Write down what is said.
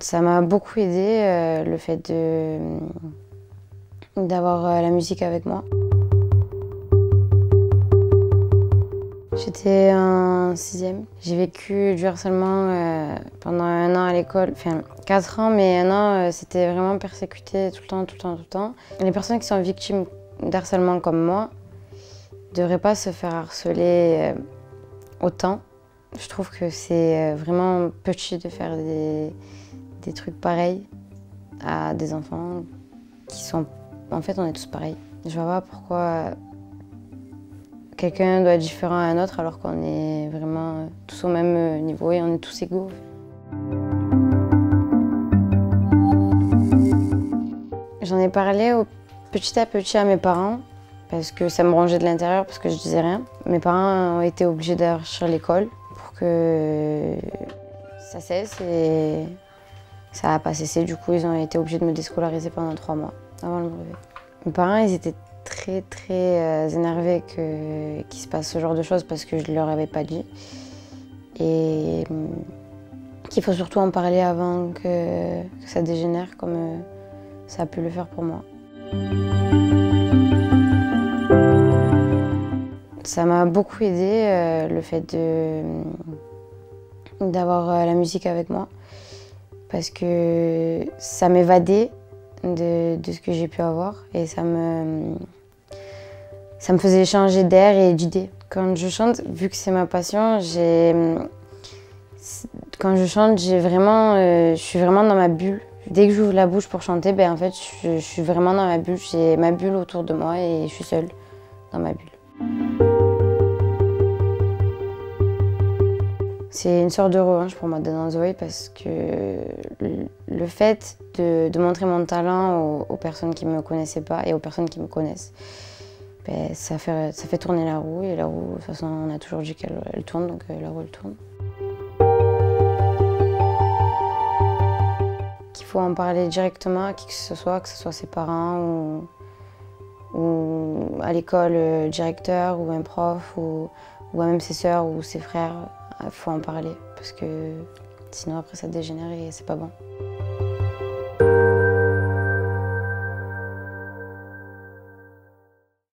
Ça m'a beaucoup aidé euh, le fait d'avoir euh, la musique avec moi. J'étais en sixième. J'ai vécu du harcèlement euh, pendant un an à l'école, enfin quatre ans, mais un an c'était vraiment persécuté tout le temps, tout le temps, tout le temps. Les personnes qui sont victimes d'harcèlement comme moi ne devraient pas se faire harceler autant. Je trouve que c'est vraiment petit de faire des, des trucs pareils à des enfants qui sont... En fait, on est tous pareils. Je vois pas pourquoi quelqu'un doit être différent à un autre alors qu'on est vraiment tous au même niveau et on est tous égaux. J'en ai parlé petit à petit à mes parents parce que ça me rongeait de l'intérieur parce que je disais rien. Mes parents ont été obligés d'arracher l'école pour que ça cesse et ça n'a pas cessé. Du coup, ils ont été obligés de me déscolariser pendant trois mois avant le brevet. Mes parents, ils étaient très très euh, énervés qu'il se passe ce genre de choses parce que je ne leur avais pas dit. Et hum, qu'il faut surtout en parler avant que, que ça dégénère comme euh, ça a pu le faire pour moi. Ça m'a beaucoup aidé euh, le fait d'avoir la musique avec moi parce que ça m'évadait de, de, ce que j'ai pu avoir et ça me, ça me faisait changer d'air et d'idées. Quand je chante, vu que c'est ma passion, quand je chante, vraiment, euh, je suis vraiment dans ma bulle. Dès que j'ouvre la bouche pour chanter, ben en fait, je suis vraiment dans ma bulle. J'ai ma bulle autour de moi et je suis seule dans ma bulle. C'est une sorte de revanche pour moi dans Voice parce que le fait de, montrer mon talent aux, personnes qui ne me connaissaient pas et aux personnes qui me connaissent, ben, ça, fait, ça fait tourner la roue et la roue, de toute façon, on a toujours dit qu'elle tourne, donc euh, la roue elle tourne. Qu'il faut en parler directement à qui que ce soit, que ce soit ses parents ou, à l'école, le directeur ou un prof ou même ses sœurs ou ses frères. Il faut en parler parce que sinon après ça dégénère et c'est pas bon.